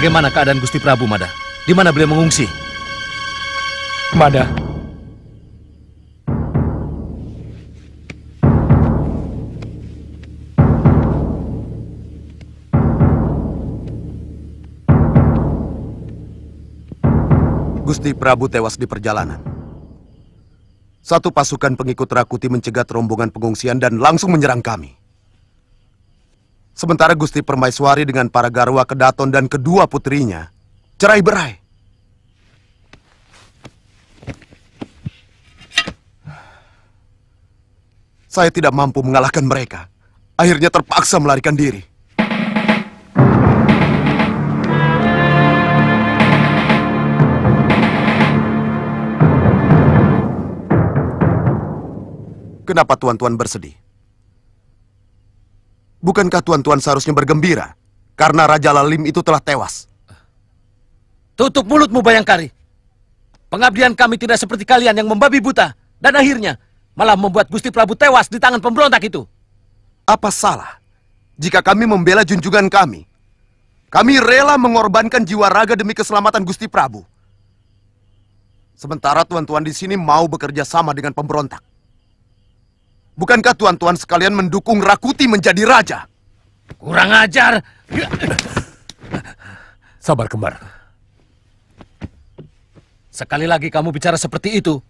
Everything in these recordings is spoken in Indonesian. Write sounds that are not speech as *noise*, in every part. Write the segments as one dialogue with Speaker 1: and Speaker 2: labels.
Speaker 1: Bagaimana keadaan Gusti Prabu, Mada? Di mana beliau mengungsi?
Speaker 2: Mada,
Speaker 3: Gusti Prabu tewas di perjalanan. Satu pasukan pengikut Rakuti mencegat rombongan pengungsian dan langsung menyerang kami. Sementara Gusti Permaiswari dengan para garwa kedaton dan kedua putrinya cerai berai. Saya tidak mampu mengalahkan mereka. Akhirnya terpaksa melarikan diri. Kenapa tuan-tuan bersedih? Bukankah tuan-tuan seharusnya bergembira karena Raja Lalim itu telah tewas?
Speaker 1: Tutup mulutmu, Bayangkari. Pengabdian kami tidak seperti kalian yang membabi buta. Dan akhirnya malah membuat Gusti Prabu tewas di tangan pemberontak itu.
Speaker 3: Apa salah jika kami membela junjungan kami? Kami rela mengorbankan jiwa raga demi keselamatan Gusti Prabu. Sementara tuan-tuan di sini mau bekerja sama dengan pemberontak. Bukankah tuan-tuan sekalian mendukung Rakuti menjadi raja?
Speaker 1: Kurang ajar.
Speaker 2: sabar kembar.
Speaker 1: Sekali lagi kamu bicara seperti itu,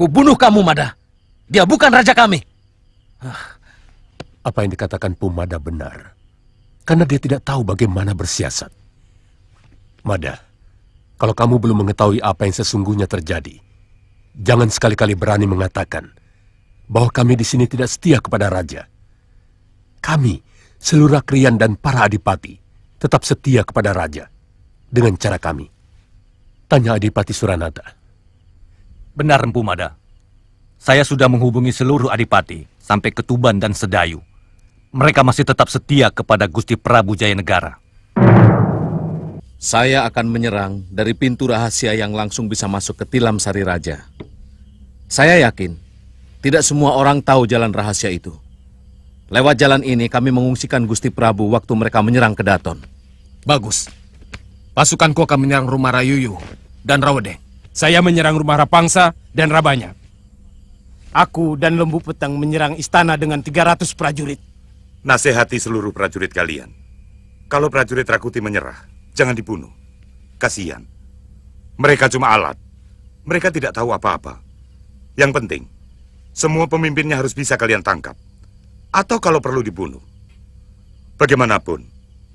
Speaker 1: kubunuh kamu, Mada. Dia bukan raja kami.
Speaker 2: Apa yang dikatakan Pumada benar. Karena dia tidak tahu bagaimana bersiasat. Mada, kalau kamu belum mengetahui apa yang sesungguhnya terjadi, jangan sekali-kali berani mengatakan bahwa kami di sini tidak setia kepada raja. Kami, seluruh krian dan para adipati, tetap setia kepada raja dengan cara kami. Tanya Adipati Suranata.
Speaker 4: Benar, Empu Mada. Saya sudah menghubungi seluruh adipati sampai ke Tuban dan Sedayu. Mereka masih tetap setia kepada Gusti Prabu Jayanegara.
Speaker 1: Saya akan menyerang dari pintu rahasia yang langsung bisa masuk ke Tilam Sari Raja. Saya yakin tidak semua orang tahu jalan rahasia itu. Lewat jalan ini kami mengungsikan Gusti Prabu waktu mereka menyerang ke Daton.
Speaker 5: Bagus. Pasukanku akan menyerang rumah Rayuyu dan Rawedeng. Saya menyerang rumah Rapangsa dan Rabanya. Aku dan Lembu Petang menyerang istana dengan 300 prajurit.
Speaker 6: Nasihati seluruh prajurit kalian. Kalau prajurit Rakuti menyerah, jangan dibunuh. Kasihan. Mereka cuma alat. Mereka tidak tahu apa-apa. Yang penting, semua pemimpinnya harus bisa kalian tangkap. Atau kalau perlu dibunuh. Bagaimanapun,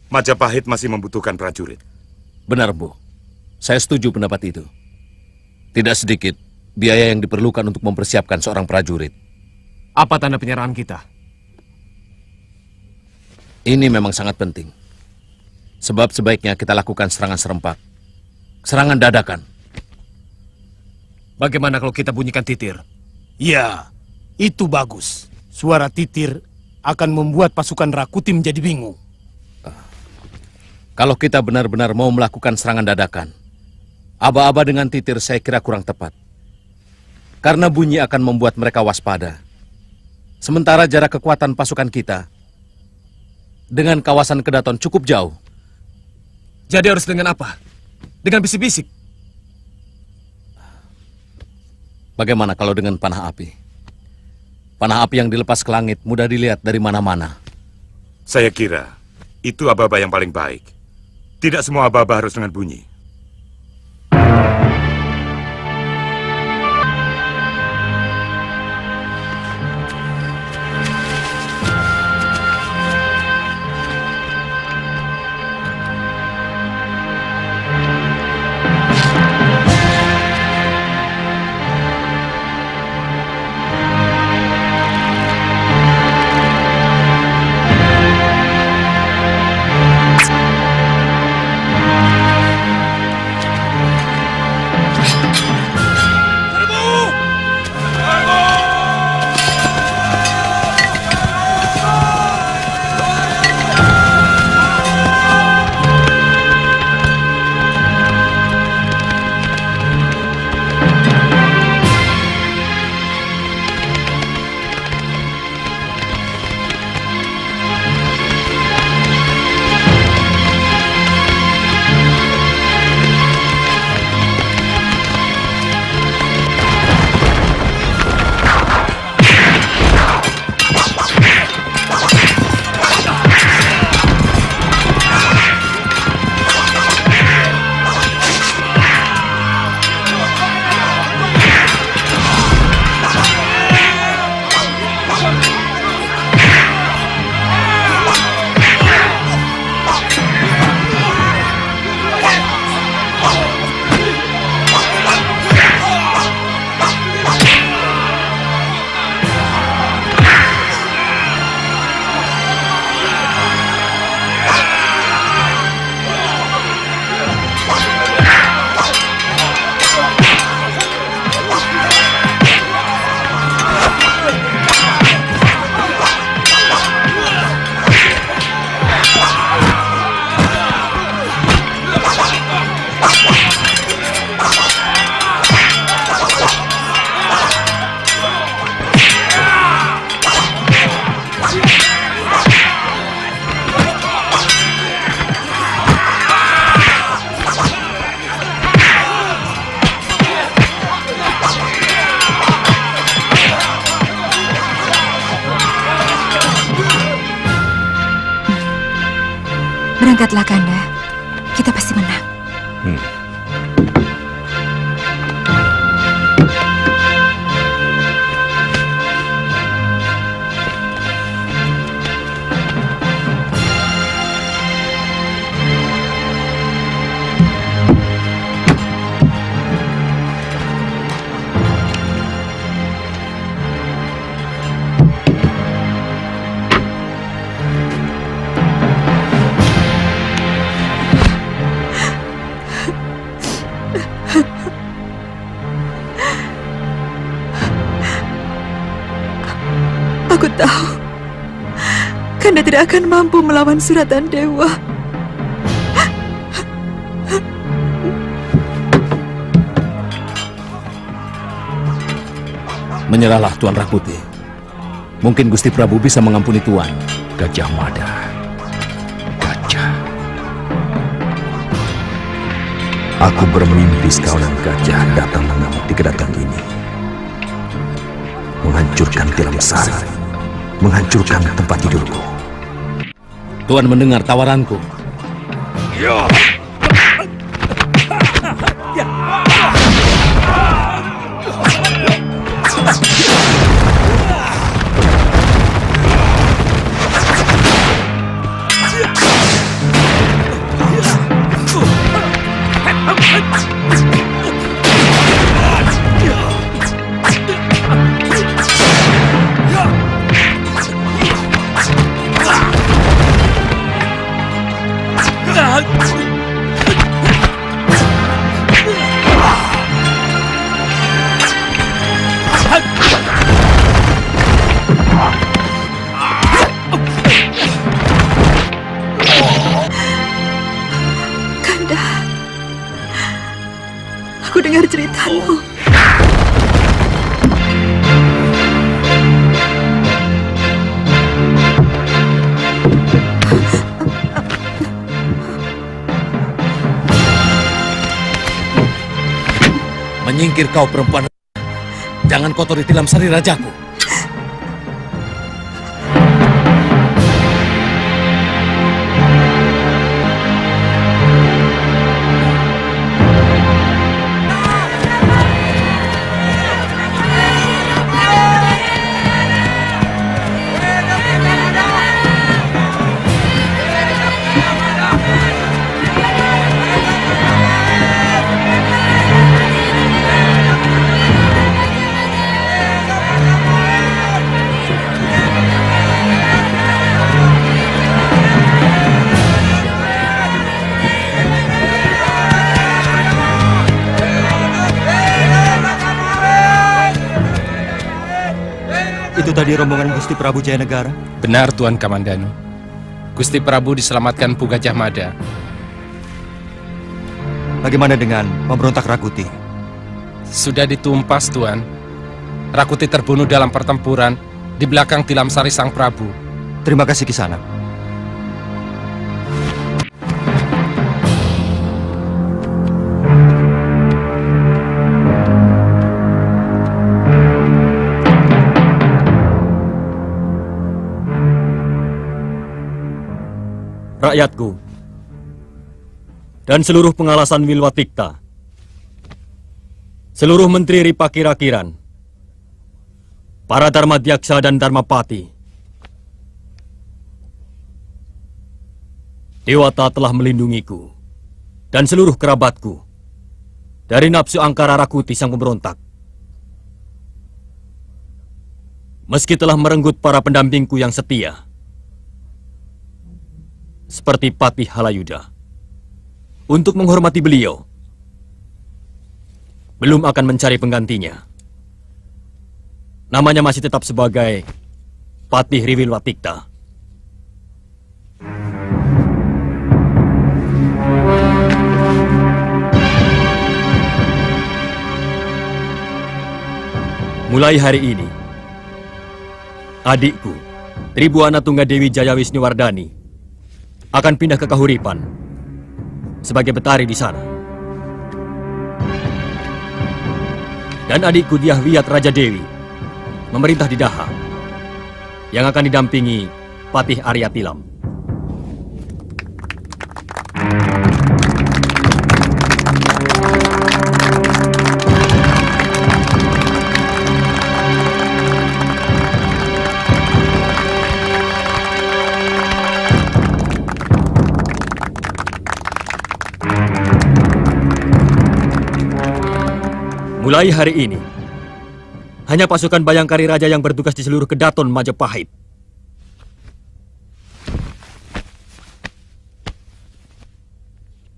Speaker 6: Majapahit masih membutuhkan prajurit.
Speaker 1: Benar, Bu. Saya setuju pendapat itu. Tidak sedikit biaya yang diperlukan untuk mempersiapkan seorang prajurit.
Speaker 5: Apa tanda penyerahan kita?
Speaker 1: Ini memang sangat penting. Sebab sebaiknya kita lakukan serangan serempak. Serangan dadakan.
Speaker 5: Bagaimana kalau kita bunyikan titir? Ya, itu bagus. Suara titir akan membuat pasukan Rakuti menjadi bingung.
Speaker 1: Kalau kita benar-benar mau melakukan serangan dadakan, aba-aba dengan titir saya kira kurang tepat. Karena bunyi akan membuat mereka waspada. Sementara jarak kekuatan pasukan kita dengan kawasan kedaton cukup jauh.
Speaker 5: Jadi harus dengan apa? Dengan bisik-bisik?
Speaker 1: Bagaimana kalau dengan panah api? Panah api yang dilepas ke langit mudah dilihat dari mana-mana.
Speaker 6: Saya kira itu aba-aba yang paling baik. Tidak semua aba-aba harus dengan bunyi.
Speaker 7: Berangkatlah, Kanda. Kanda tidak akan mampu melawan suratan dewa.
Speaker 1: Menyerahlah Tuan Rakuti. Mungkin Gusti Prabu bisa mengampuni Tuan.
Speaker 2: Gajah Mada. Gajah.
Speaker 8: Aku bermimpi sekawanan gajah datang mengamuk di kedatangan ini. Menghancurkan tilam sari. Menghancurkan tempat tidurku.
Speaker 1: Tuan mendengar tawaranku.
Speaker 7: Kanda.
Speaker 1: Menyingkir kau perempuan. Jangan kotori tilam sari rajaku.
Speaker 9: Tadi rombongan Gusti Prabu Jayanegara.
Speaker 5: Benar, Tuan Kamandanu. Gusti Prabu diselamatkan Pugajah Mada.
Speaker 9: Bagaimana dengan pemberontak Rakuti?
Speaker 5: Sudah ditumpas, Tuan. Rakuti terbunuh dalam pertempuran di belakang tilam sari Sang Prabu.
Speaker 9: Terima kasih Kisana.
Speaker 10: Rakyatku, dan seluruh pengalasan Wilwatikta, seluruh menteri Ripa Kira-Kiran, para Dharma Dyaksa dan Dharmapati, Dewata telah melindungiku dan seluruh kerabatku dari nafsu angkara Rakuti sang pemberontak. Meski telah merenggut para pendampingku yang setia, seperti Patih Halayuda. Untuk menghormati beliau, belum akan mencari penggantinya. Namanya masih tetap sebagai Patih Riwil Watikta. Mulai hari ini, adikku, Tribuana Tunggadewi Jaya Wisnuwardani akan pindah ke Kahuripan sebagai betari di sana. Dan adikku Diahwiyat Raja Dewi memerintah di Daha yang akan didampingi Patih Arya Tilam. Mulai hari ini, hanya pasukan Bayangkari Raja yang bertugas di seluruh kedaton Majapahit.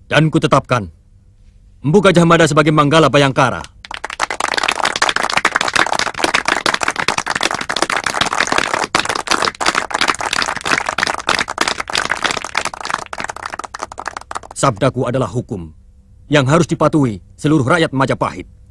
Speaker 10: Dan kutetapkan Empu Gajah Mada sebagai Manggala Bayangkara. Sabdaku adalah hukum yang harus dipatuhi seluruh rakyat Majapahit.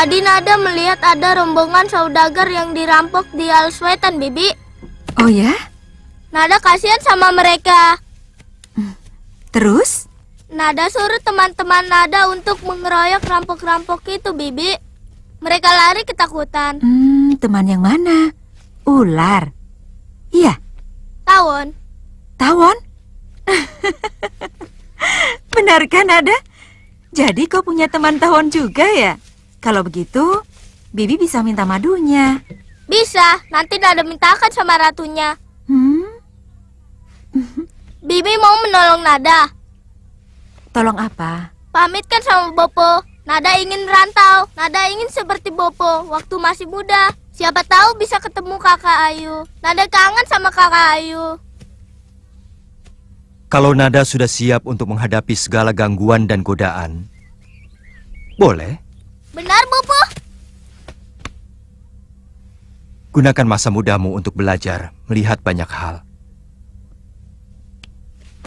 Speaker 11: Tadi Nada melihat ada rombongan saudagar yang dirampok di Alswetan, Bibi.
Speaker 7: Oh ya?
Speaker 11: Nada kasihan sama mereka.
Speaker 7: Terus?
Speaker 11: Nada suruh teman-teman Nada untuk mengeroyok rampok-rampok itu, Bibi. Mereka lari ketakutan.
Speaker 7: Hmm, teman yang mana? Ular. Iya,
Speaker 11: Tawon,
Speaker 7: tawon. *laughs* Benar kan ada? Jadi kau punya teman tawon juga ya? Kalau begitu, Bibi bisa minta madunya.
Speaker 11: bisa. Nanti Nada mintakan sama ratunya.
Speaker 7: Hmm,
Speaker 11: Bibi mau menolong Nada.
Speaker 7: tolong apa?
Speaker 11: Pamit kan sama Bopo. Nada ingin merantau. Nada ingin seperti Bopo waktu masih muda. Siapa tahu bisa ketemu kakak Ayu. Nada kangen sama kakak Ayu.
Speaker 9: Kalau Nada sudah siap untuk menghadapi segala gangguan dan godaan, boleh.
Speaker 11: Benar, Bopo?
Speaker 9: Gunakan masa mudamu untuk belajar, melihat banyak hal.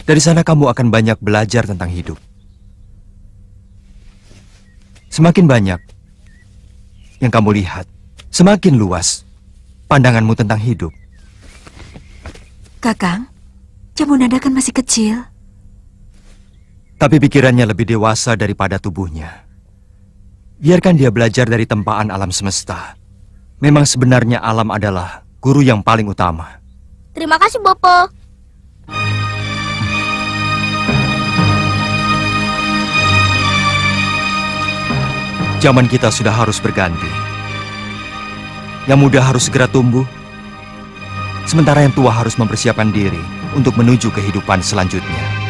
Speaker 9: Dari sana kamu akan banyak belajar tentang hidup. Semakin banyak yang kamu lihat, semakin luas pandanganmu tentang hidup.
Speaker 7: Kakang, Jamu Nada kan masih kecil.
Speaker 9: Tapi pikirannya lebih dewasa daripada tubuhnya. Biarkan dia belajar dari tempaan alam semesta. Memang sebenarnya alam adalah guru yang paling utama.
Speaker 11: Terima kasih, Bopo.
Speaker 9: Zaman kita sudah harus berganti. Yang muda harus segera tumbuh, sementara yang tua harus mempersiapkan diri untuk menuju kehidupan selanjutnya.